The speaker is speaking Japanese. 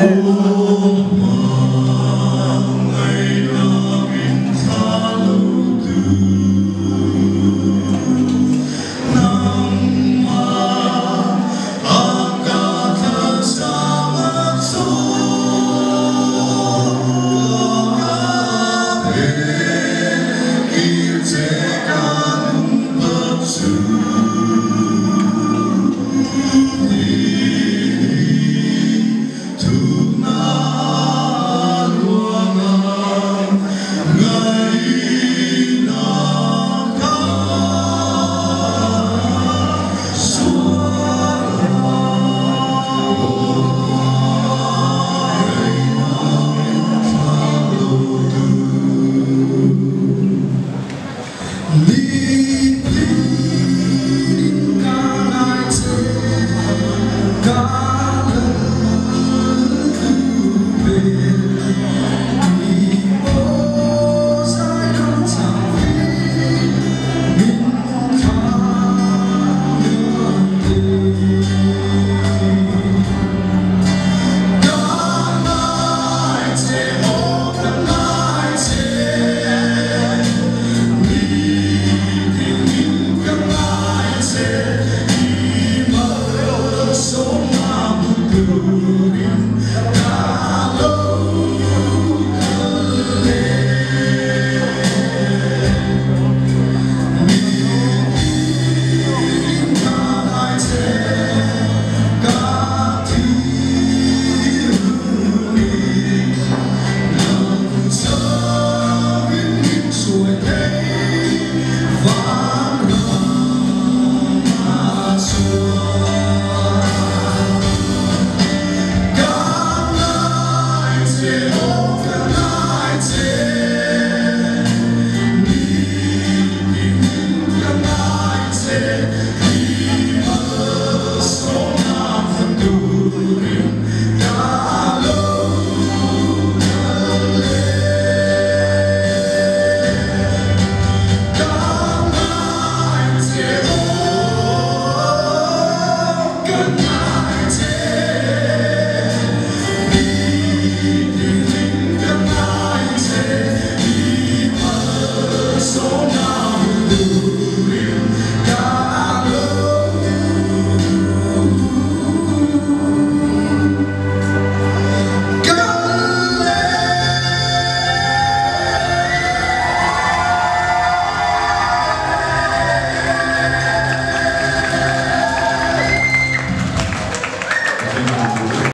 えー Leave.